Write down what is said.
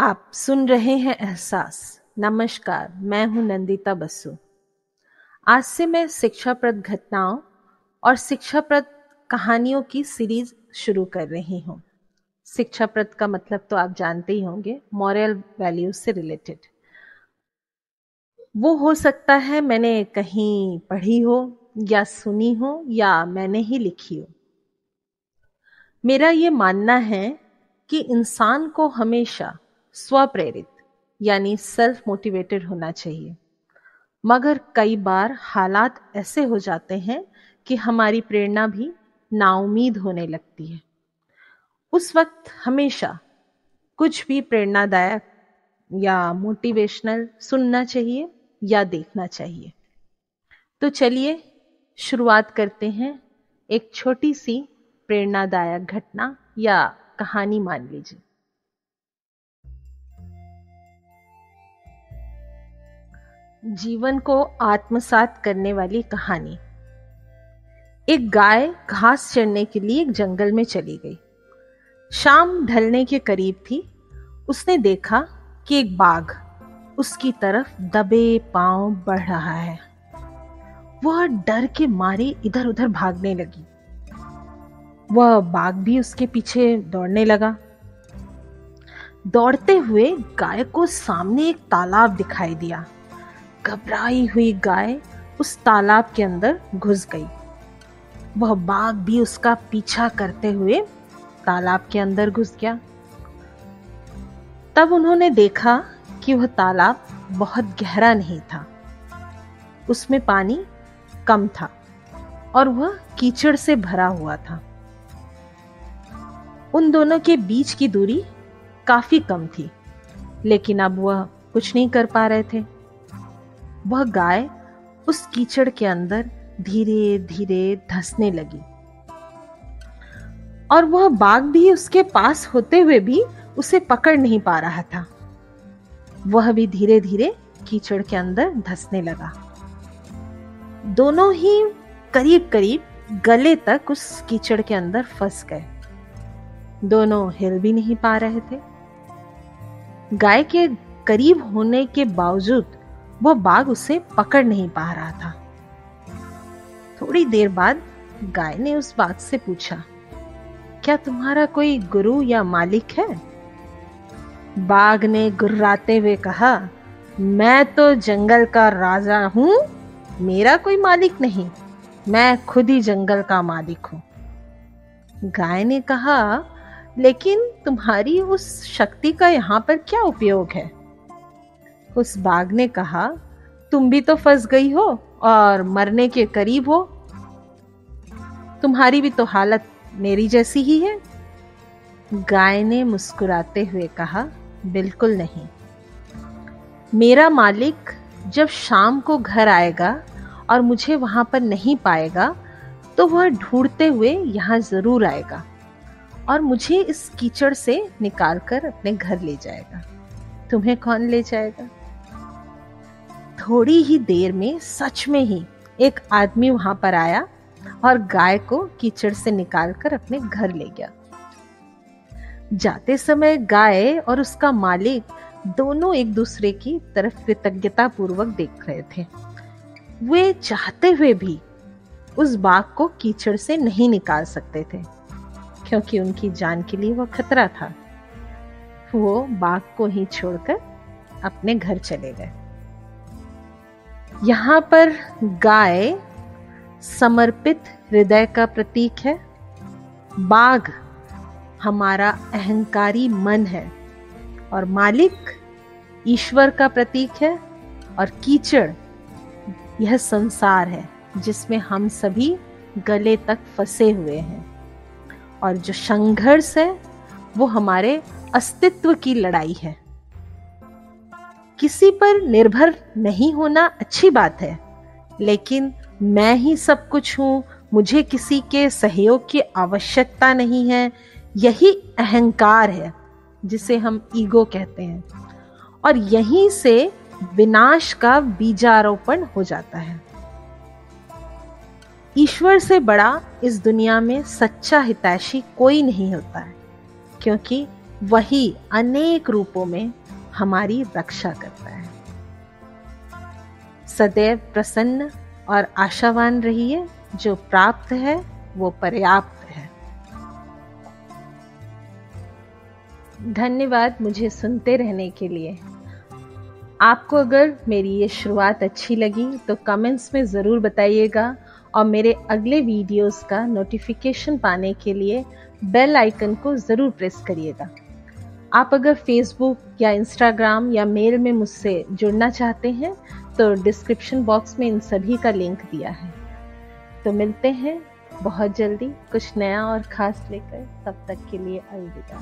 आप सुन रहे हैं एहसास। नमस्कार, मैं हूँ नंदिता बसु। आज से मैं शिक्षाप्रद घटनाओं और शिक्षाप्रद कहानियों की सीरीज़ शुरू कर रही हूँ। शिक्षाप्रद का मतलब तो आप जानते ही होंगे मॉरल वैल्यूज़ से रिलेटेड वो हो सकता है मैंने कहीं पढ़ी हो, या सुनी हो, या मैंने ही लिखी हो। मेरा ये मानना है कि इंसान को हमेशा स्वप्रेरित, यानी सेल्फ मोटिवेटेड होना चाहिए। मगर कई बार हालात ऐसे हो जाते हैं कि हमारी प्रेरणा भी नाउमीद होने लगती है। उस वक्त हमेशा कुछ भी प्रेरणादायक या मोटिवेशनल सुनना चाहिए या देखना चाहिए। तो चलिए शुरुआत करते हैं। एक छोटी सी प्रेरणादायक घटना या कहानी मान लीजिए। जीवन को आत्मसात करने वाली कहानी। एक गाय घास चढ़ने के लिए एक जंगल में चली गई। शाम ढलने के करीब थी। उसने देखा कि एक बाघ उसकी तरफ़ दबे पाँव बढ़ रहा है। वह डर के मारे इधर उधर भागने लगी। वह बाघ भी उसके पीछे दौड़ने लगा। दौड़ते हुए गाय को सामने एक तालाब दिखाई दिया। घबराई हुई गाय उस तालाब के अंदर घुस गई। वह बाघ भी उसका पीछा करते हुए तालाब के अंदर घुस गया। तब उन्होंने देखा कि वह तालाब बहुत गहरा नहीं था। उसमें पानी कम था और वह कीचड़ से भरा हुआ था। उन दोनों के बीच की दूरी काफ़ी कम थी, लेकिन अब वह कुछ नहीं कर पा रहे थे। वह गाय उस कीचड़ के अंदर धीरे धीरे धसने लगी। और वह बाघ भी उसके पास होते हुए भी उसे पकड़ नहीं पा रहा था। वह भी धीरे धीरे कीचड़ के अंदर धसने लगा। दोनों ही करीब करीब गले तक उस कीचड़ के अंदर फंस गए। दोनों हिल भी नहीं पा रहे थे। गाय के करीब होने के बावजूद वह बाघ उसे पकड़ नहीं पा रहा था। थोड़ी देर बाद गाय ने उस बाघ से पूछा, क्या तुम्हारा कोई गुरु या मालिक है? बाघ ने गुर्राते हुए कहा, मैं तो जंगल का राजा हूँ, मेरा कोई मालिक नहीं, मैं खुद ही जंगल का मालिक हूँ। गाय ने कहा, लेकिन तुम्हारी उस शक्ति का यहाँ पर क्या उपयोग है? उस बाघ ने कहा, तुम भी तो फंस गई हो और मरने के करीब हो। तुम्हारी भी तो हालत मेरी जैसी ही है। गाय ने मुस्कुराते हुए कहा, बिल्कुल नहीं। मेरा मालिक जब शाम को घर आएगा और मुझे वहाँ पर नहीं पाएगा तो वह ढूंढते हुए यहाँ ज़रूर आएगा और मुझे इस कीचड़ से निकालकर अपने घर ले जाएगा। तुम्हें कौन ले जाएगा? थोड़ी ही देर में सच में ही एक आदमी वहाँ पर आया और गाय को कीचड़ से निकालकर अपने घर ले गया। जाते समय गाय और उसका मालिक दोनों एक दूसरे की तरफ़ कृतज्ञता पूर्वक देख रहे थे। वे चाहते हुए भी उस बाघ को कीचड़ से नहीं निकाल सकते थे, क्योंकि उनकी जान के लिए वह खतरा था। वो बाघ को ही छोड़कर अपने घर चले गए। यहाँ पर गाय समर्पित हृदय का प्रतीक है। बाघ हमारा अहंकारी मन है और मालिक ईश्वर का प्रतीक है और कीचड़ यह संसार है जिसमें हम सभी गले तक फंसे हुए हैं। और जो संघर्ष है, वो हमारे अस्तित्व की लड़ाई है। किसी पर निर्भर नहीं होना अच्छी बात है, लेकिन मैं ही सब कुछ हूँ, मुझे किसी के सहयोग की आवश्यकता नहीं है, यही अहंकार है, जिसे हम ईगो कहते हैं। और यहीं से विनाश का बीजारोपण हो जाता है। ईश्वर से बड़ा इस दुनिया में सच्चा हितैषी कोई नहीं होता है, क्योंकि वही अनेक रूपों में हमारी रक्षा करता है। सदैव प्रसन्न और आशावान रहिए, जो प्राप्त है, वो पर्याप्त है। धन्यवाद मुझे सुनते रहने के लिए। आपको अगर मेरी ये शुरुआत अच्छी लगी तो कमेंट्स में ज़रूर बताइएगा, और मेरे अगले वीडियोस का नोटिफिकेशन पाने के लिए बेल आइकन को ज़रूर प्रेस करिएगा। आप अगर फेसबुक या इंस्टाग्राम या मेल में मुझसे जुड़ना चाहते हैं तो डिस्क्रिप्शन बॉक्स में इन सभी का लिंक दिया है। तो मिलते हैं बहुत जल्दी कुछ नया और ख़ास लेकर तब तक के लिए अलविदा।